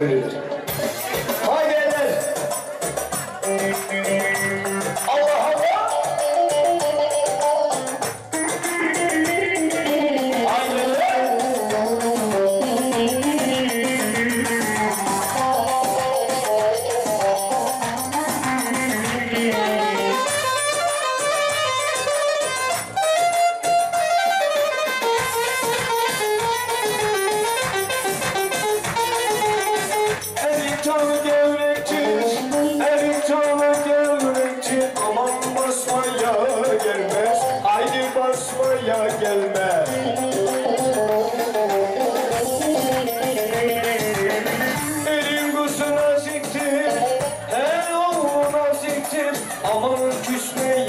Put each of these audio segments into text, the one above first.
Haydi basmaya gelmez Elin kuzu naziktir, her oğlu naziktir Aman küsmeye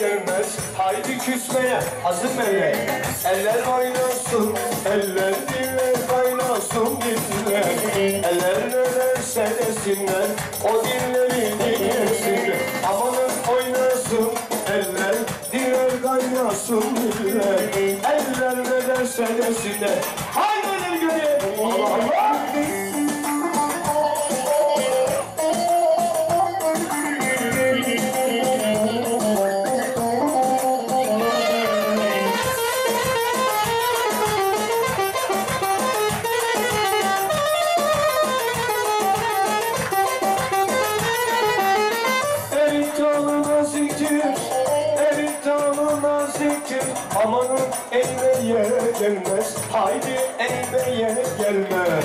gelmez, haydi küsmeye Hazır mı eller? Oynasın, eller diller kaynasın diller Eller ne derse o dilleri dinlesinler. Amanın oynasın, eller diller kaynasın desinler, haydi eller göreyim Allah Allah. Naziktir, erik naziktir Amanın eğmeye gelmez, haydi eğmeye gelmez.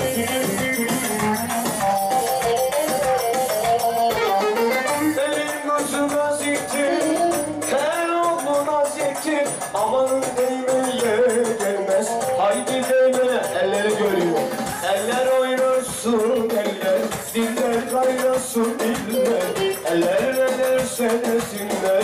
Elin gözü naziktir, her oğlu naziktir Amanın değmeye gelmez, haydi değmene elleri görüyor. Eller oynasın eller, diller kaynasın diller Eller ne derse desinler,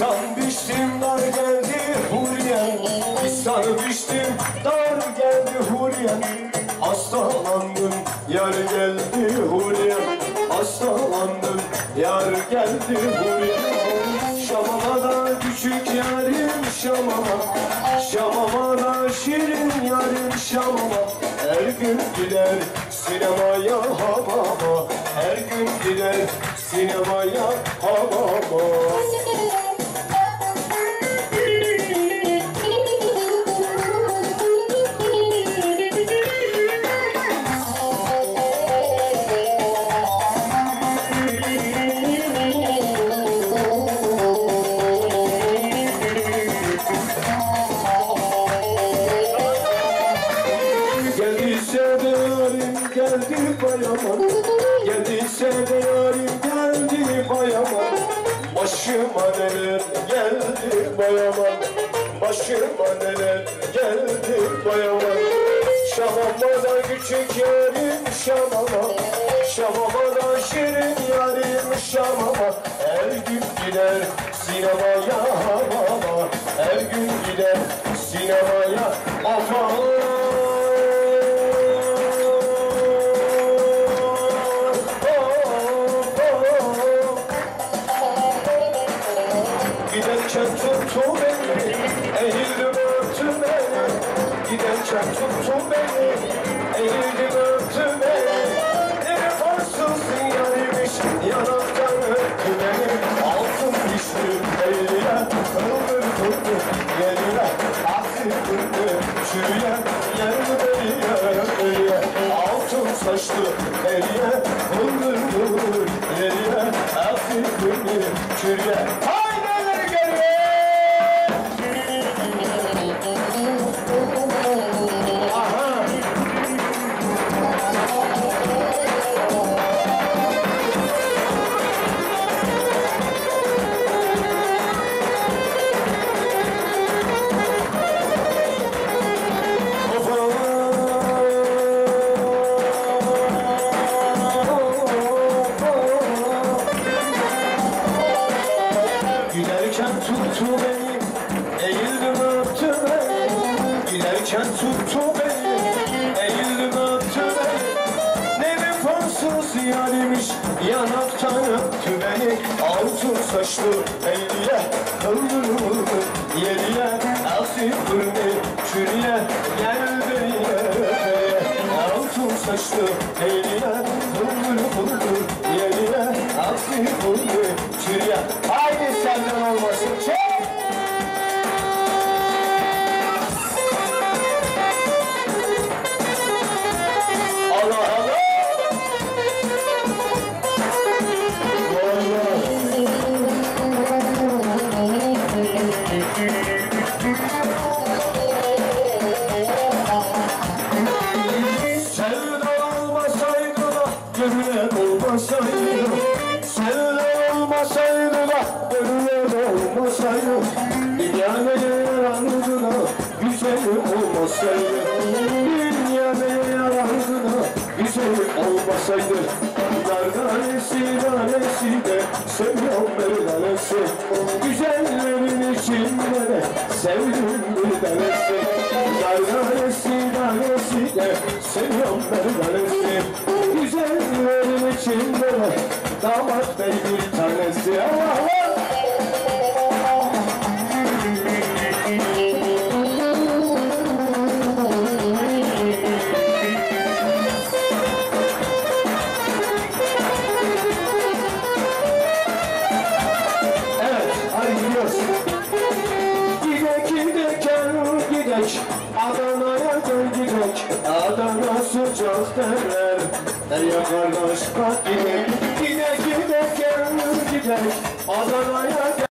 Biçtim dar geldi Huriye. Biçtim dar geldi Huriye. Hastalandım yar geldi Huriye. Hastalandım yar geldi Huriye. Şamama da küçük yarim Şamama. Şamama da şirin yarim Şamama. Her gün gider sinemaya hamama Her gün gider sinemaya hamama bayaman Başıma neler geldi bayaman Başıma neler geldi bayaman Şamama da küçük yarim şamama. Şamama da şirin yarim şamama. Her gün gider sinemaya hamama Her gün gider sinemaya. Hamama Giderken tuttu beni, eğildim öptü beni. Giderken tuttu beni, eğildim öptü beni. Ne vefasız yarıymış, yanaktan öptü beni. Altın dişli eliyle, kıldır kıldır yerine. Asil kıldır çürüyen, yerli deriye, deriye Altın saçlı eliye, kıldır kıldır yerine. Asil kıldır çürüyen yarimiş yanaktan öptü beni Altın saçlı elliye kıvrılır Yediye nasip kırdı çürüye Gel beni öpeye. Altın saçlı elliye kıvrılır Yediye nasip kırdı olmasaydı Dünyada yarandı da güzel olmasaydı Dardanesi danesi de seviyorum bir tanesi Güzellerin içinde de sevdim bir tanesi Dardanesi danesi de seviyorum bir tanesi Güzellerin içinde de damat bey bir tanesi. Allah Adana'ya gel gidek Adana sıcak derler. Ey ya kardeş gidek Gidek gidek gel gidek Adana'ya gel